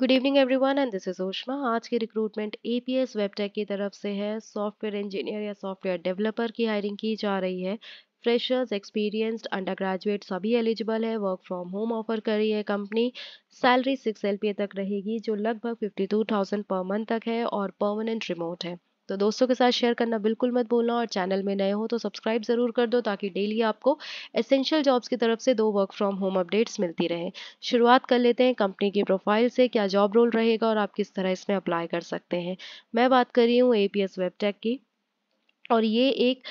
Good evening everyone and this is Oshma आज की recruitment APS वेबटेक की तरफ़ से है। सॉफ्टवेयर इंजीनियर या सॉफ्टवेयर डेवलपर की हायरिंग की जा रही है। फ्रेशर्स एक्सपीरियंस्ड अंडर ग्रेजुएट सभी एलिजिबल है। वर्क फ्रॉम होम ऑफ़र कर रही है कंपनी सैलरी सिक्स एल तक रहेगी, जो लगभग fifty two thousand per month तक है और परमानेंट रिमोट है। तो दोस्तों के साथ शेयर करना बिल्कुल मत भूलना और चैनल में नए हो तो सब्सक्राइब ज़रूर कर दो ताकि डेली आपको एसेंशियल जॉब्स की तरफ़ से दो वर्क फ्रॉम होम अपडेट्स मिलती रहे। शुरुआत कर लेते हैं कंपनी की प्रोफ़ाइल से, क्या जॉब रोल रहेगा और आप किस तरह इसमें अप्लाई कर सकते हैं। मैं बात कर रही हूँ ए पी एस वेबटेक की और ये एक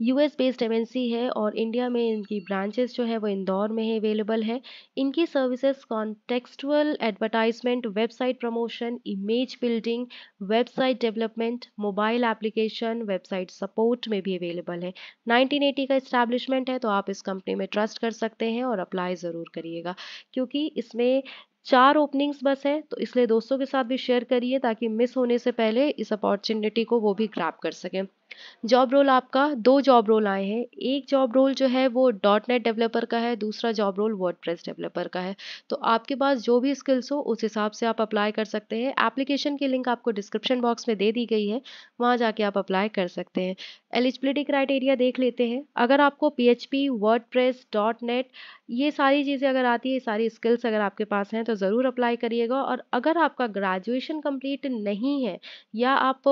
यूएस बेस्ड एमएनसी है और इंडिया में इनकी ब्रांचेस जो है वो इंदौर में है अवेलेबल है। इनकी services contextual advertisement website promotion image building website development mobile application website support में भी अवेलेबल है। 1980 का इस्टेब्लिशमेंट है तो आप इस कंपनी में ट्रस्ट कर सकते हैं और अप्लाई ज़रूर करिएगा। क्योंकि इसमें चार ओपनिंग्स बस है तो इसलिए दोस्तों के साथ भी शेयर करिए ताकि मिस होने से पहले इस अपॉर्चुनिटी को वो भी ग्रैप कर सकें। जॉब रोल आपका, दो जॉब रोल आए हैं। एक जॉब रोल जो है, वो. डॉट नेट डेवलपर का है, दूसरा जॉब रोल वर्ड डेवलपर का है। तो आपके पास जो भी स्किल्स हो, उस हिसाब से आप अप्लाई कर सकते हैं। एप्लीकेशन की लिंक आपको डिस्क्रिप्शन बॉक्स में दे दी गई है, वहाँ जाके आप अप्लाई कर सकते हैं। एलिजिबिलिटी क्राइटेरिया देख लेते हैं। अगर आपको P H P WordPress dot net ये सारी चीज़ें अगर आती है सारी स्किल्स अगर आपके पास हैं तो ज़रूर अप्लाई करिएगा। और अगर आपका ग्रेजुएशन कंप्लीट नहीं है, या आप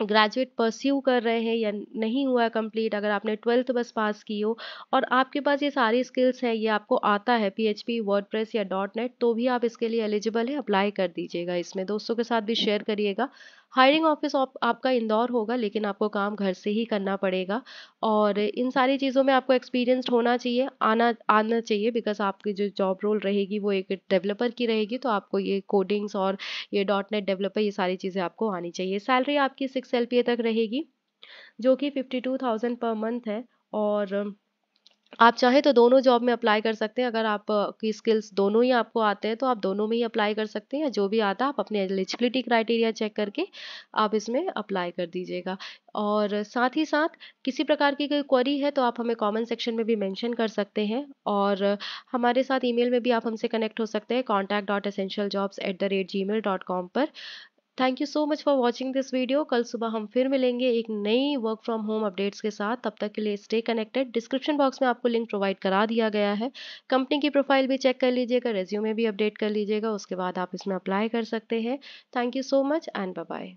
ग्रेजुएट परस्यू कर रहे हैं या नहीं हुआ है कंप्लीट अगर आपने ट्वेल्थ बस पास की हो और आपके पास ये सारी स्किल्स हैं, ये आपको आता है P H P WordPress या डॉट नेट तो भी आप इसके लिए एलिजिबल है अप्लाई कर दीजिएगा इसमें। दोस्तों के साथ भी शेयर करिएगा। हायरिंग ऑफ़िस आप, आपका इंदौर होगा लेकिन आपको काम घर से ही करना पड़ेगा। और इन सारी चीज़ों में आपको एक्सपीरियंसड होना चाहिए आना आना चाहिए बिकॉज़ आपकी जो जॉब रोल रहेगी वो एक डेवलपर की रहेगी तो आपको ये कोडिंग्स और ये डॉट नेट डेवलपर ये सारी चीज़ें आपको आनी चाहिए। सैलरी आपकी सिक्स एल तक रहेगी जो कि fifty two thousand per month है। और आप चाहें तो दोनों जॉब में अप्लाई कर सकते हैं। अगर आप की स्किल्स दोनों ही आपको आते हैं तो आप दोनों में ही अप्लाई कर सकते हैं या जो भी आता है, आप अपने एलिजिबिलिटी क्राइटेरिया चेक करके आप इसमें अप्लाई कर दीजिएगा। और साथ ही साथ किसी प्रकार की कोई क्वेरी है तो आप हमें कमेंट सेक्शन में भी मेंशन कर सकते हैं। और हमारे साथ ईमेल में भी आप हमसे कनेक्ट हो सकते हैं contact dot essential jobs at the rate Gmail dot com पर। Thank you so much for watching this video कल सुबह हम फिर मिलेंगे एक नई वर्क फ्रॉम होम अपडेट्स के साथ। तब तक के लिए स्टे कनेक्टेड डिस्क्रिप्शन बॉक्स में आपको लिंक प्रोवाइड करा दिया गया है। कंपनी की प्रोफ़ाइल भी चेक कर लीजिएगा रेज्यूमे भी अपडेट कर लीजिएगा, उसके बाद आप इसमें अप्लाई कर सकते हैं। Thank you so much and bye